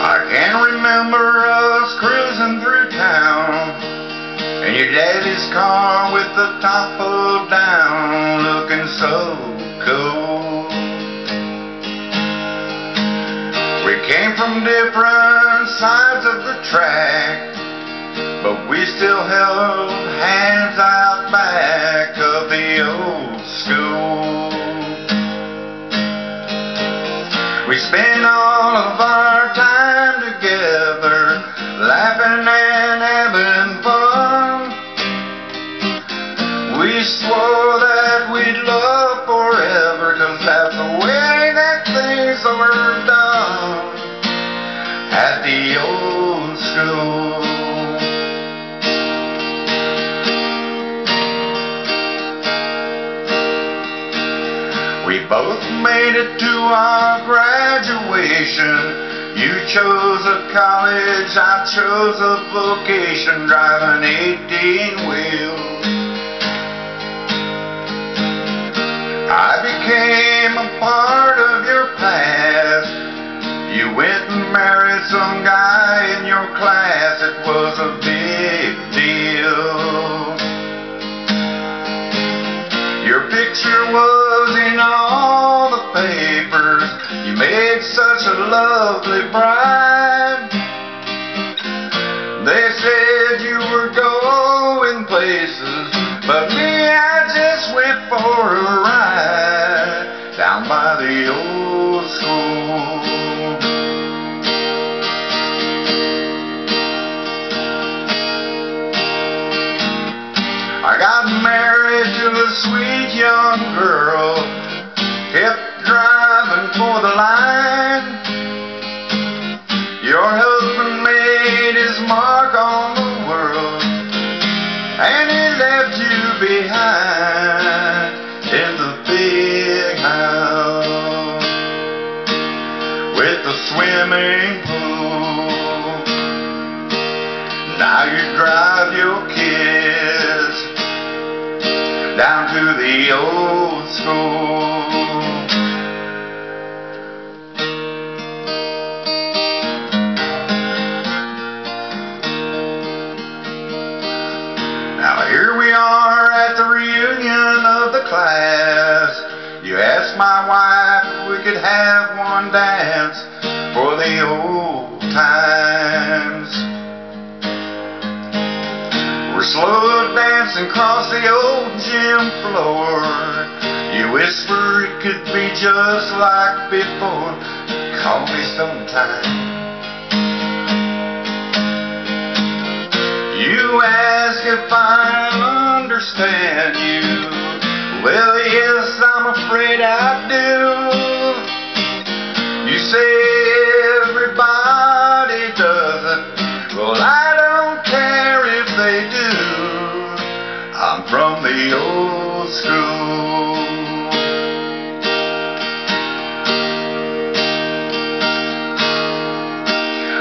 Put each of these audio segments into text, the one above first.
I can remember us cruising through town in your daddy's car with the top pulled down, looking so cool. We came from different sides of the track, but we still held hands out back of the old school. We spent all of our time We swore that we'd love forever, cause that's the way that things were done at the old school. We both made it to our graduation. You chose a college, I chose a vocation, driving 18 wheels. I became a part of your past. You went and married some guy in your class. It was a big deal. Your picture was in all the papers. You made such a lovely bride. They said the old school. I got married to a sweet young girl, swimming pool. Now you drive your kids down to the old school. Now here we are at the reunion of the class. You asked my wife if we could have one dance the old times. We're slow dancing across the old gym floor. You whisper it could be just like before. Call me sometime. You ask if I understand you. Well, yes, I'm afraid I do. You say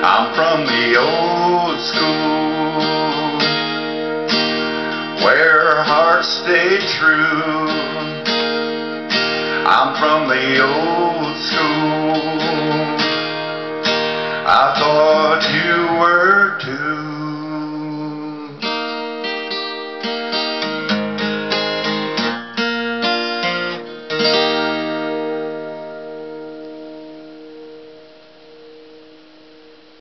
I'm from the old school where hearts stay true. I'm from the old school. I thought you were too.